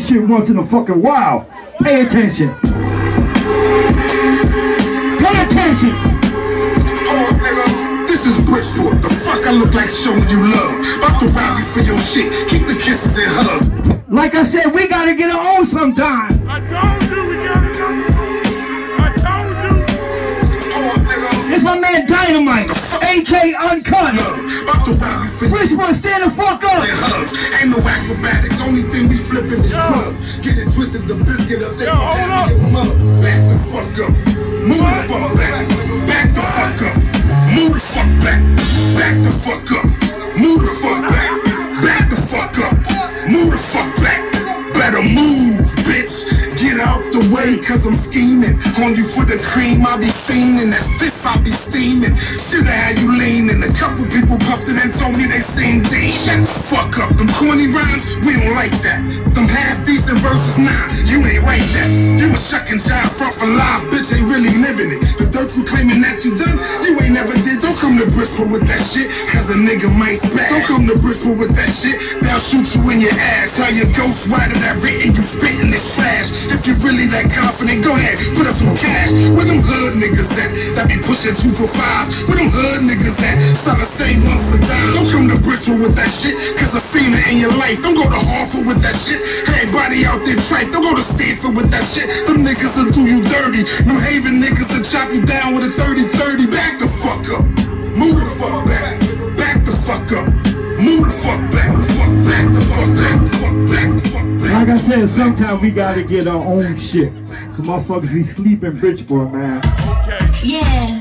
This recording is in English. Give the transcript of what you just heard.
shit once in a fucking while. Pay attention. Pay attention. Oh, nigga, this is Bridgeport. The fuck I look like showing you love. About to rob you for your shit. Keep the kisses and hugs. Like I said, we gotta get our on sometime. I told you we gotta go. I told you. Oh, nigga, It's my man Dynamite, AK Uncut. love. About to rob you for your Bridgeport, stand the fuck up. Ain't no acrobatics. Only thing we flipping is drugs. Get it twisted, the biscuit up. Yo, hold up. Back the fuck up. Move the fuck back. Back the fuck up. Move the fuck back. Back the fuck up. Move the fuck back. Back the fuck up. Move the fuck back. Better move, bitch. Get out the way, cause I'm scheming. On you for the cream, I be fiending. That stiff, I be steaming. Me they seen D. Fuck up. Them corny rhymes, we don't like that. Them half decent verses, nah, you ain't right that. You a shucking jive front for life, bitch, ain't really living it. The dirt you claiming that you done, you ain't never did. Don't come to Bristol with that shit, cause a nigga might spat. Don't come to Bristol with that shit, they'll shoot you in your ass. How your ghost rider that written you spitting this trash. If you really that confident, go ahead, put up some cash. Where them hood niggas at? That be pushing two for fives. Where them hood niggas at? Start the same ones for dimes. Don't come to Bristol with that shit, cause a fiend in your life. Don't go to Hartford with that shit. Everybody out there tripe. Don't go to Stamford with that shit. Them niggas will do you dirty. New Haven niggas will chop you down with a 30-30. Back the fuck up. Move the fuck back. Back the fuck up. Move the fuck back. The fuck back. The fuck back. The fuck back. The fuck back. Like I said, sometimes we gotta get our own shit. The motherfuckers be sleeping Bridgeport, man. Yeah.